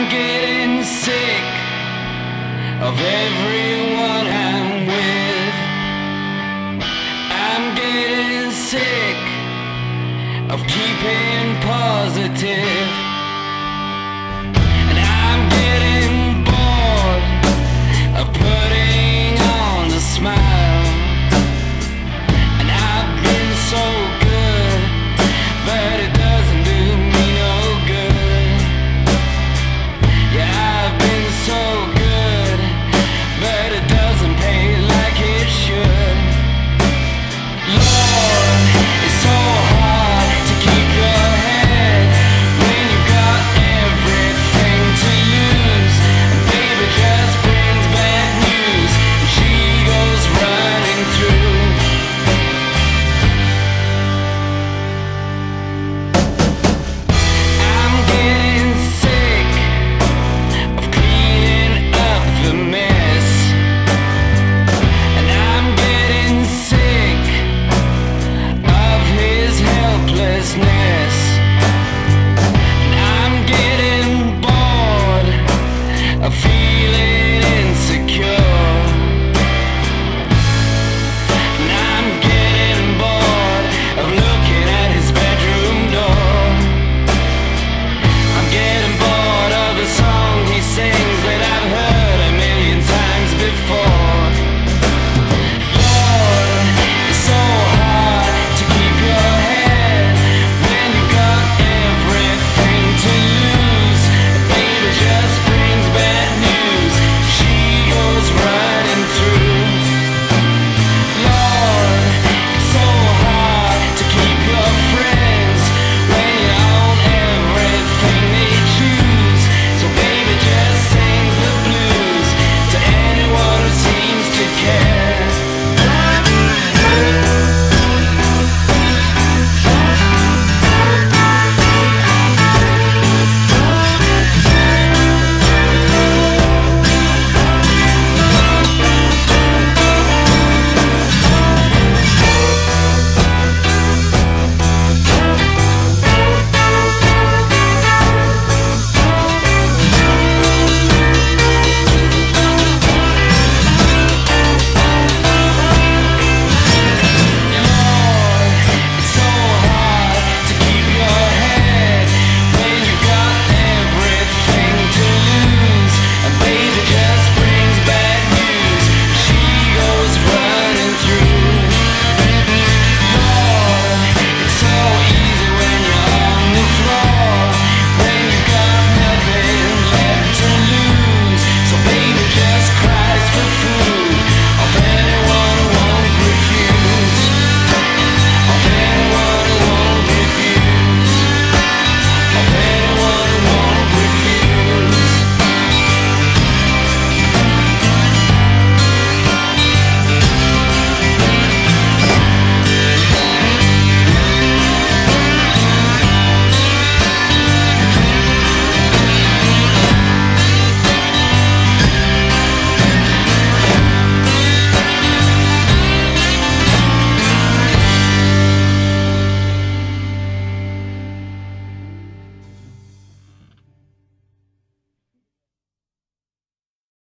I'm getting sick of everyone